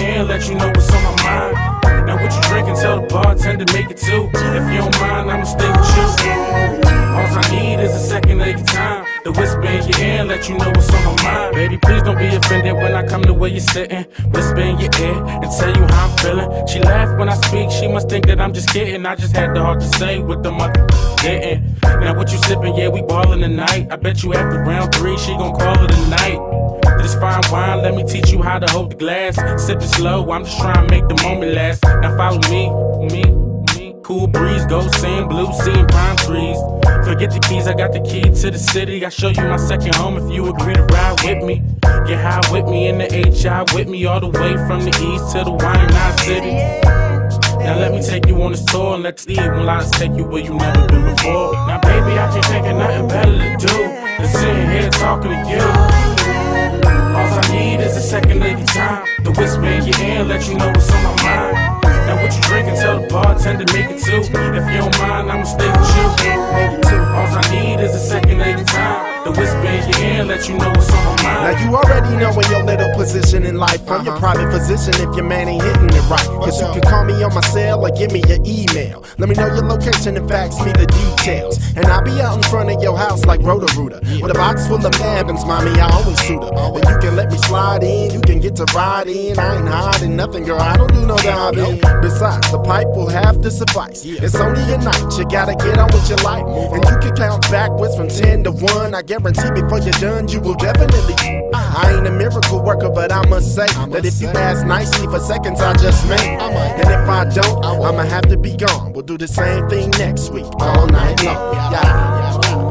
can, let you know what's on my mind. Now what you drinking, tell the bartender make it two. If you don't mind, I'ma stay with you. All I need is a second of your time. The whisper in your ear, let you know what's on my mind. Baby, please don't be offended when I come to where you're sitting. Whisper in your ear and tell you how I'm feeling. She laughed when I speak, she must think that I'm just kidding. I just had the heart to say what the mother didn't. Now what you sipping? Yeah, we ballin' tonight. I bet you after round three, she gon' call it a night. This fine wine, let me teach you how to hold the glass. Sip it slow, I'm just trying to make the moment last. Now follow me, me, me. Cool breeze, go sand, blue sea, and pine trees. Forget the keys, I got the key to the city. I show you my second home if you agree to ride with me. Get high with me in the HI with me all the way from the east to the Wyandotte City. Now let me take you on this tour and let's leave when lies take you where you never been before. Now baby, I can't think of nothing better to do than sitting here talking to you. Whisper in your ear, let you know what's on my mind. Now what you drinking, tell the bartender to make it two. If you don't mind, I'ma stay with you. All I need is a second in your ear, let you know what's on my mind. Now you already know in your little position in life. I'm your private physician if your man ain't hitting it right. Cause you can call me on my cell or give me your email. Let me know your location and fax me the details. And I'll be out in front of your house like Roto-Rooter. With a box full of Mabbins, mommy, I always shoot her. And you can let me slide in, you can get to ride in. I ain't hiding nothing, girl, I don't do no diving. Besides, the pipe will have to suffice. It's only a night, you gotta get on with your life. And you can count backwards from 10 to 1. I guarantee before you're done, you will definitely. I ain't a miracle worker, but I must say that if you ask nicely for seconds, I just may. And if I don't, I'ma have to be gone. We'll do the same thing next week, all night long. Yeah.